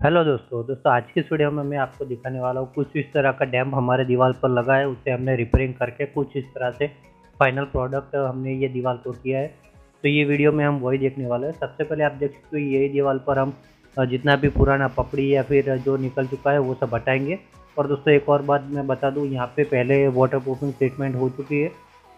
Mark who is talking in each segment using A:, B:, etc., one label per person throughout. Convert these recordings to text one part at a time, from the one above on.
A: Hello दोस्तों दोस्तों आज की इस वीडियो में मैं आपको दिखाने वाला हूँ कुछ इस तरह का डैम्प हमारे दीवार पर लगा है, उसे हमने रिपेयरिंग करके कुछ इस तरह से फाइनल प्रोडक्ट हमने ये दीवार को किया है। तो ये वीडियो में हम वही देखने वाले हैं। सबसे पहले आप देख सकते हो यही दीवार पर हम जितना भी पुराना पपड़ी या फिर जो निकल चुका है वो सब हटाएँगे और दोस्तों एक और बात मैं बता दूँ, यहाँ पे पहले वाटर प्रूफिंग ट्रीटमेंट हो चुकी है।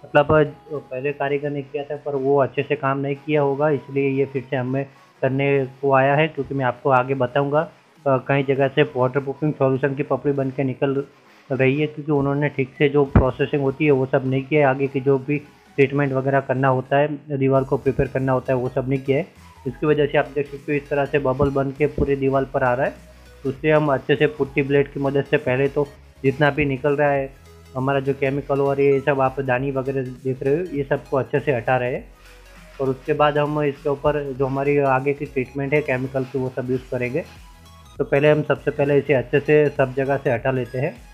A: मतलब पहले कारीगर ने किया था पर वो अच्छे से काम नहीं किया होगा, इसलिए ये फिर से हमें करने को आया है, क्योंकि मैं आपको आगे बताऊँगा कई जगह से वाटर प्रूफिंग सॉल्यूशन की पपड़ी बन के निकल रही है, क्योंकि उन्होंने ठीक से जो प्रोसेसिंग होती है, वो सब नहीं किया है। आगे की जो भी ट्रीटमेंट वगैरह करना होता है, दीवार को प्रिपेयर करना होता है, वो सब नहीं किया है। इसकी वजह से आप देख सकते हो, इस तरह से बबल बन के पूरी दीवार पर आ रहा है। तो उससे हम अच्छे से पुट्टी ब्लेड की मदद से पहले तो जितना भी निकल रहा है, हमारा जो केमिकल और ये सब आप दानी वगैरह देख रहे हो, ये सबको अच्छे से हटा रहे हैं। और उसके बाद हम इसके ऊपर जो हमारी आगे की ट्रीटमेंट है केमिकल की, वो सब यूज़ करेंगे। तो पहले हम सबसे पहले इसे अच्छे से सब जगह से हटा लेते हैं।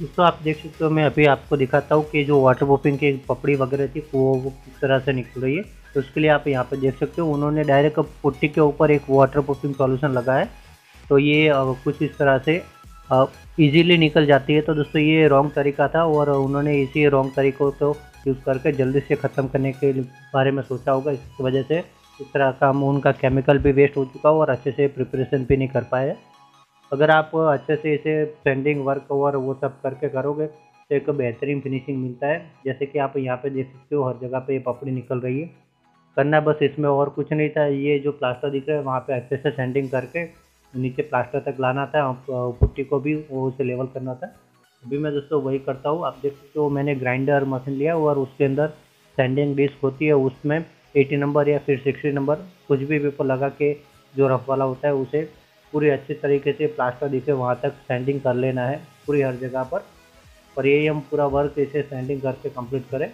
A: दोस्तों आप देख सकते हो, मैं अभी आपको दिखाता हूँ कि जो वाटर प्रूफिंग की पपड़ी वगैरह थी, वो किस तरह से निकल रही है। तो उसके लिए आप यहाँ पे देख सकते हो, उन्होंने डायरेक्ट पुट्टी के ऊपर एक वाटर प्रूफिंग सॉल्यूशन लगाया तो ये कुछ इस तरह से इजीली निकल जाती है। तो दोस्तों, ये रॉन्ग तरीका था और उन्होंने इसी रॉन्ग तरीक़ों को यूज़ करके जल्दी से ख़त्म करने के बारे में सोचा होगा। इसकी वजह से इस तरह का, उनका केमिकल भी वेस्ट हो चुका और अच्छे से प्रिपरेशन भी नहीं कर पाए अगर आप अच्छे से इसे सेंडिंग वर्क और वो सब करके करोगे तो एक बेहतरीन फिनिशिंग मिलता है। जैसे कि आप यहाँ पे देख सकते हो, हर जगह पे ये पपड़ी निकल रही है। करना बस इसमें और कुछ नहीं था। ये जो प्लास्टर दिख रहा है, वहाँ पे अच्छे से सेंडिंग करके नीचे प्लास्टर तक लाना था। पुट्टी को भी वो उसे लेवल करना था। अभी मैं दोस्तों वही करता हूँ। आप देख सकते हो, मैंने ग्राइंडर मशीन लिया और उसके अंदर सेंडिंग डिस्क होती है, उसमें एटी नंबर या फिर सिक्सटी नंबर कुछ भी पेपर लगा के जो रफ वाला होता है, उसे पूरी अच्छे तरीके से प्लास्टर दिखे, वहाँ तक सैंडिंग कर लेना है पूरी हर जगह पर। और यही हम पूरा वर्क इसे सैंडिंग करके कंप्लीट करें।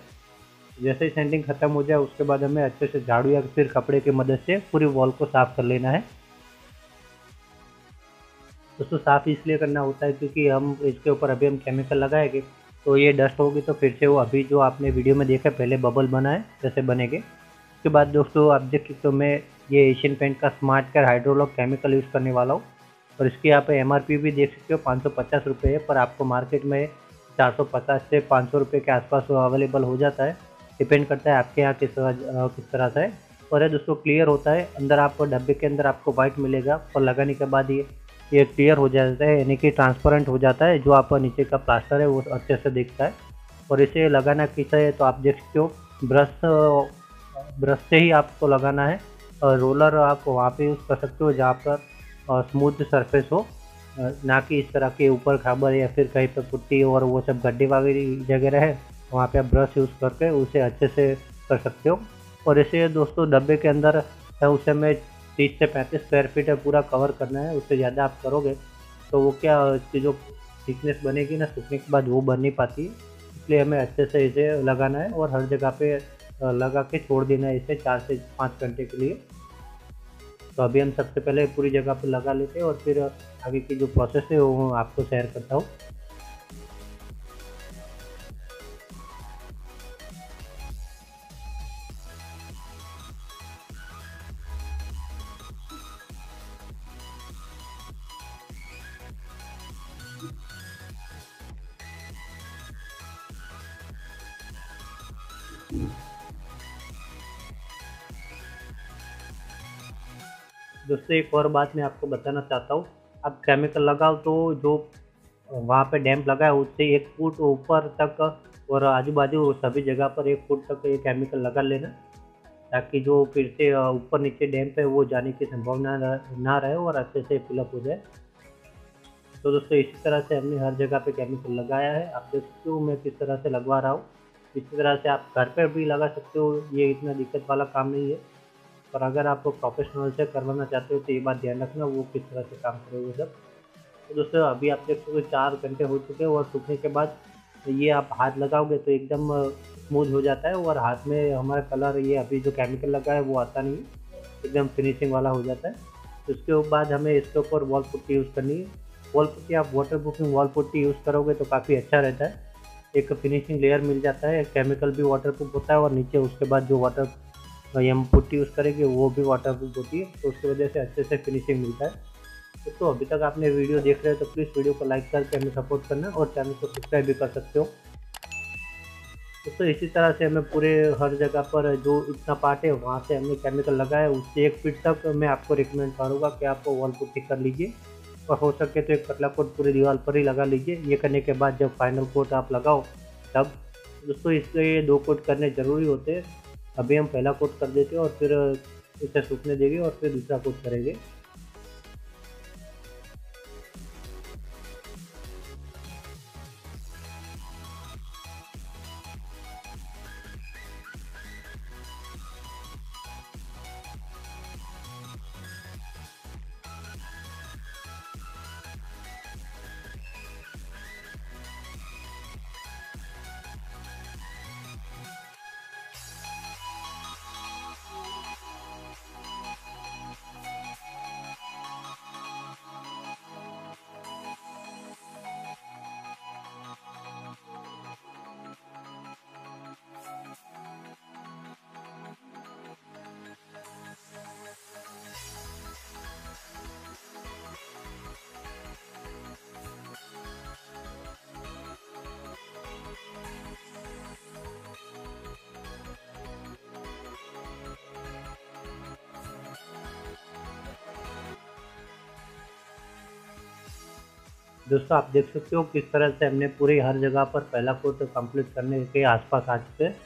A: जैसे ही सैंडिंग ख़त्म हो जाए, उसके बाद हमें अच्छे से झाड़ू या फिर कपड़े की मदद से पूरी वॉल को साफ़ कर लेना है। दोस्तों साफ़ इसलिए करना होता है क्योंकि हम इसके ऊपर अभी हम केमिकल लगाएँगे तो ये डस्ट होगी तो फिर से वो अभी जो आपने वीडियो में देखा, पहले बबल बना है, जैसे बनेंगे। उसके बाद दोस्तों आप देख सकते हो, मैं ये एशियन पेंट का smart care hydrolock chemical use करने वाला हूँ। और इसकी यहाँ पे एम भी देख सकते हो, पाँच सौ पचास रुपये है, पर आपको मार्केट में चार सौ पचास से पाँच सौ रुपये के आसपास अवेलेबल हो जाता है। डिपेंड करता है आपके यहाँ किस तरह किस तरह से और ये दोस्तों क्लियर होता है, अंदर आपको डब्बे के अंदर आपको वाइट मिलेगा और लगाने के बाद ये ये क्लियर हो जाता है, यानी कि ट्रांसपेरेंट हो जाता है, जो आपका नीचे का प्लास्टर है वो अच्छे से दिखता है। और इसे लगाना किसा है तो आप देख सकते हो, ब्रश ब्रश से ही आपको लगाना है। रोलर आप वहाँ पे यूज़ कर सकते हो जहाँ पर स्मूथ सरफेस हो। ना कि इस तरह के ऊपर खाबर या फिर कहीं पर पुट्टी और वो सब गड्ढे वगैरह जगह रहे, वहाँ पे आप ब्रश यूज़ करके उसे अच्छे से कर सकते हो। और इसे दोस्तों डब्बे के अंदर है उसे हमें तीस से पैंतीस स्क्वायर फीट पूरा कवर करना है, उससे ज़्यादा आप करोगे तो वो क्या इसकी जो थिकनेस बनेगी ना, सूखने के बाद वो बन नहीं पाती। इसलिए हमें अच्छे से इसे लगाना है और हर जगह पे लगा के छोड़ देना है इसे चार से पाँच घंटे के लिए। तो अभी हम सबसे पहले पूरी जगह पर लगा लेते हैं और फिर आगे की जो प्रोसेस है, वो आपको शेयर करता हूँ। दोस्तों एक और बात मैं आपको बताना चाहता हूँ। आप केमिकल लगाओ तो जो वहाँ पे डैम्प लगा है, उससे एक फुट ऊपर तक और आजू बाजू सभी जगह पर एक फुट तक ये केमिकल लगा लेना, ताकि जो फिर से ऊपर नीचे डैम्प है वो जाने की संभावना ना रहे और अच्छे से फिलअप हो जाए। तो दोस्तों, इसी तरह से हमने हर जगह पे केमिकल लगाया है। आप देख सकते हो मैं किस तरह से लगवा रहा हूँ। इसी तरह से आप घर पर भी लगा सकते हो, ये इतना दिक्कत वाला काम नहीं है। पर अगर आप प्रोफेशनल से करवाना चाहते हो तो ये बात ध्यान रखना, वो किस तरह से काम करेगा सब। तो दोस्तों, अभी आप देख सकते हो चार घंटे हो चुके हैं और सूखने के बाद ये आप हाथ लगाओगे तो एकदम स्मूथ हो जाता है और हाथ में हमारा कलर ये अभी जो केमिकल लगा है वो आता नहीं एकदम फिनिशिंग वाला हो जाता है। तो उसके बाद हमें इसके ऊपर वॉल पुट्टी यूज़ करनी है। वॉल पुट्टी आप waterproofing wall putty use करोगे तो काफ़ी अच्छा रहता है। एक फिनिशिंग लेयर मिल जाता है केमिकल भी वाटर प्रूफ होता है और नीचे उसके बाद जो वाटर हम पुट्टी यूज़ करेंगे वो भी वाटर प्रूफ होती है तो उसकी वजह से अच्छे से फिनिशिंग मिलता है। दोस्तों अभी तक आपने वीडियो देख रहे हो तो प्लीज़ वीडियो को लाइक करके हमें सपोर्ट करना और चैनल को सब्सक्राइब भी कर सकते हो। दोस्तों इसी तरह से हमें पूरे हर जगह पर जो इतना पार्ट है, वहाँ से हमने केमिकल लगाया उससे एक फीट तक मैं आपको रिकमेंड करूँगा कि आप वॉल पुट्टी कर लीजिए और हो सके तो एक पतला कोट पूरी दीवार पर ही लगा लीजिए। ये करने के बाद जब फाइनल कोट आप लगाओ, तब दोस्तों इसके दो कोट करने ज़रूरी होते हैं। अभी हम पहला कोट कर देते हैं और फिर इसे सूखने देंगे और फिर दूसरा कोट करेंगे। दोस्तों, आप देख सकते हो किस तरह से हमने पूरी हर जगह पर पहला कोट कंप्लीट करने के आसपास आ चुके हैं।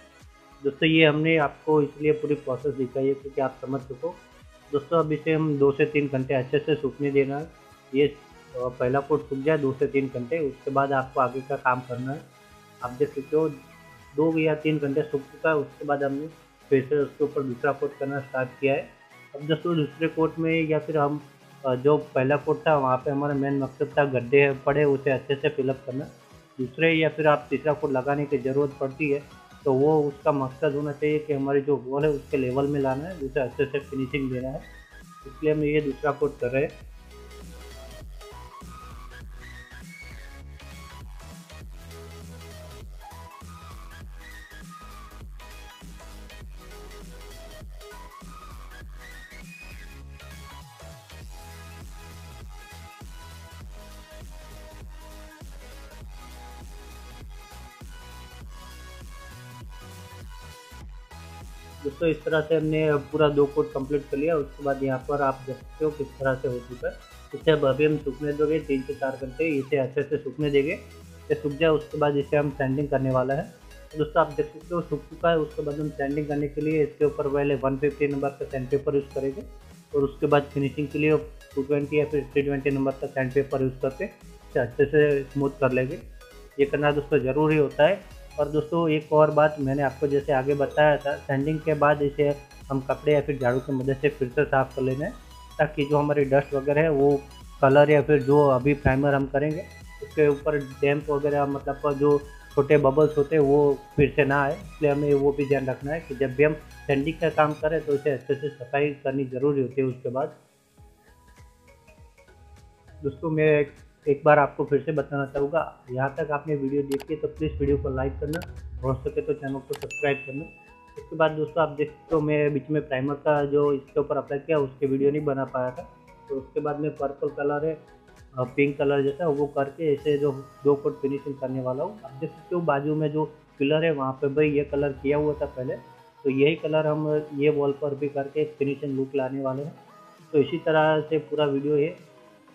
A: दोस्तों, ये हमने आपको इसलिए पूरी प्रोसेस दिखाई है क्योंकि आप समझ सको दोस्तों, अब इसे हम दो से तीन घंटे अच्छे से सूखने देना है। ये पहला कोट सूख जाए, दो से तीन घंटे, उसके बाद आपको आगे का काम करना है। आप देख सकते हो, दो या तीन घंटे सूख चुका है, उसके बाद हमने फिर से उसके ऊपर दूसरा कोट करना स्टार्ट किया है। अब दोस्तों, दूसरे कोट में या फिर हम जो पहला कोट था, वहाँ पे हमारा मेन मकसद था गड्ढे पड़े उसे अच्छे से फिलअप करना। दूसरे या फिर आप तीसरा कोट लगाने की ज़रूरत पड़ती है तो वो उसका मकसद होना चाहिए कि हमारी जो वॉल है, उसके लेवल में लाना है, उसे अच्छे से फिनिशिंग देना है। इसलिए हम ये दूसरा कोट कर रहे हैं। दोस्तों, इस तरह से हमने पूरा दो कोट कंप्लीट कर लिया, उसके बाद यहाँ पर आप देख सकते हो किस तरह से हो चुका है। इसे अब अभी हम सूखने दोगे, तीन से चार घंटे इसे अच्छे से सूखने देंगे। ये सूख जाए, उसके बाद इसे हम सैंडिंग करने वाला है। तो दोस्तों, आप देख सकते हो सूख चुका है, उसके बाद हम सैंडिंग करने के लिए इसके ऊपर पहले वन फिफ्टी नंबर का सैंड पेपर यूज़ करेंगे। और उसके बाद फिनिशिंग के लिए टू ट्वेंटी या फिर थ्री ट्वेंटी नंबर का सैंड पेपर यूज़ करके इसे अच्छे से स्मूथ कर लेंगे। ये करना दोस्तों ज़रूरी होता है। और दोस्तों, एक और बात मैंने आपको जैसे आगे बताया था सैंडिंग के बाद इसे हम कपड़े या फिर झाड़ू की मदद से फिर से साफ़ कर लेना है, ताकि जो हमारी डस्ट वगैरह है, वो कलर या फिर जो अभी प्राइमर हम करेंगे, उसके ऊपर डैम्प वगैरह मतलब जो छोटे बबल्स होते हैं, वो फिर से ना आए। इसलिए हमें वो भी ध्यान रखना है कि जब भी हम सैंडिंग का काम करें तो इसे अच्छे से सफ़ाई करनी ज़रूरी होती है उसके बाद। दोस्तों, मैं एक बार आपको फिर से बताना चाहूँगा, यहाँ तक आपने वीडियो देखी है तो प्लीज़ वीडियो को लाइक करना हो सके तो चैनल को सब्सक्राइब करना। उसके बाद दोस्तों आप देख सकते हो मैं बीच में प्राइमर का जो इसके ऊपर अप्लाई किया, उसके वीडियो नहीं बना पाया था। तो उसके बाद में पर्पल कलर है पिंक कलर जैसा वो करके ऐसे जो दो कोट फिनिशिंग करने वाला हूँ। आप देख सकते हो बाजू में जो पिलर है, वहाँ पे भाई ये कलर किया हुआ था पहले। तो यही कलर हम ये वॉल पर भी करके फिनिशिंग लुक लाने वाले हैं। तो इसी तरह से पूरा वीडियो है।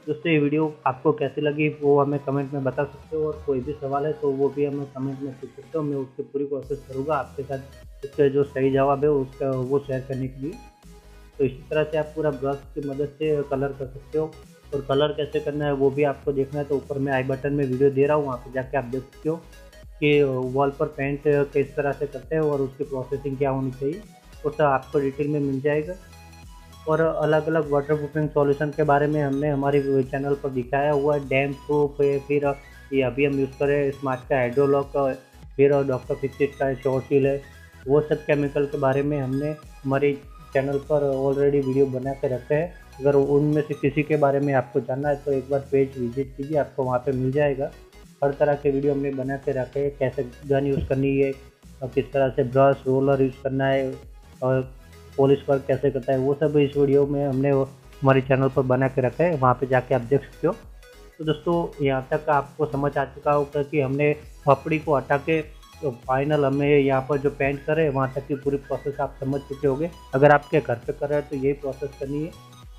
A: दोस्तों ये वीडियो आपको कैसी लगी, वो हमें कमेंट में बता सकते हो और कोई भी सवाल है तो वो भी हमें कमेंट में पूछ सकते हो। मैं उसकी पूरी कोशिश करूँगा आपके साथ उसका जो सही जवाब है उसका वो शेयर करने के लिए। तो इसी तरह से आप पूरा ब्रश की मदद से कलर कर सकते हो और कलर कैसे करना है वो भी आपको देखना है। तो ऊपर मैं आई बटन में वीडियो दे रहा हूँ, वहाँ पर जाके आप देख सकते हो कि वॉल पर पेंट किस तरह से करते हैं और उसकी प्रोसेसिंग क्या होनी चाहिए। वो सब आपको डिटेल में मिल जाएगा। और अलग अलग वाटर प्रूफिंग सॉल्यूशन के बारे में हमने हमारे चैनल पर दिखाया हुआ है। डैम प्रूफ फिर ये अभी हम यूज़ करें स्मार्ट का हाइड्रोलॉक फिर डॉक्टर फिक्सिट का शॉर्टिल है। वो सब केमिकल के बारे में हमने हमारे चैनल पर ऑलरेडी वीडियो बना के रखे हैं। अगर उनमें से किसी के बारे में आपको जानना है तो एक बार पेज विज़िट कीजिए, आपको वहाँ पे मिल जाएगा। हर तरह के वीडियो हमने बना के रखे हैं, कैसे गन यूज़ करनी है, और किस तरह से ब्रश रोलर यूज़ करना है, और पॉलिश वर्क कैसे करता है, वो सब इस वीडियो में हमने हमारे चैनल पर बना के रखा है, वहाँ पे जाके आप देख सकते हो। तो दोस्तों, यहाँ तक आपको समझ आ चुका होगा कि हमने पपड़ी को हटा के तो फाइनल हमें यहाँ पर जो पेंट करे, वहाँ तक की पूरी प्रोसेस आप समझ चुके होंगे। अगर आपके घर पे कर रहे हैं तो यही प्रोसेस करनी है।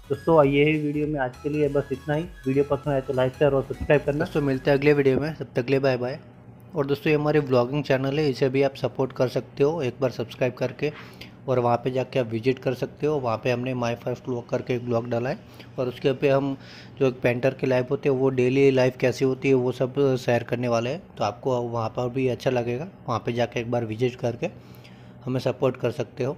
A: दोस्तों यही वीडियो में, आज के लिए बस इतना ही। वीडियो पसंद आए तो लाइक शेयर और सब्सक्राइब करना। दोस्तों, मिलते हैं अगले वीडियो में। तब तक ले बाय बाय और दोस्तों, ये हमारी ब्लॉगिंग चैनल है, इसे भी आप सपोर्ट कर सकते हो, एक बार सब्सक्राइब करके। और वहाँ पे जाके आप विज़िट कर सकते हो। वहाँ पे हमने माय फ़र्स्ट ब्लॉग करके एक ब्लॉग डाला है और उसके पे हम जो एक पेंटर की लाइफ होती है, वो डेली लाइफ कैसी होती है, वो सब शेयर करने वाले हैं। तो आपको वहाँ पर भी अच्छा लगेगा। वहाँ पर जाके एक बार विज़िट करके हमें सपोर्ट कर सकते हो।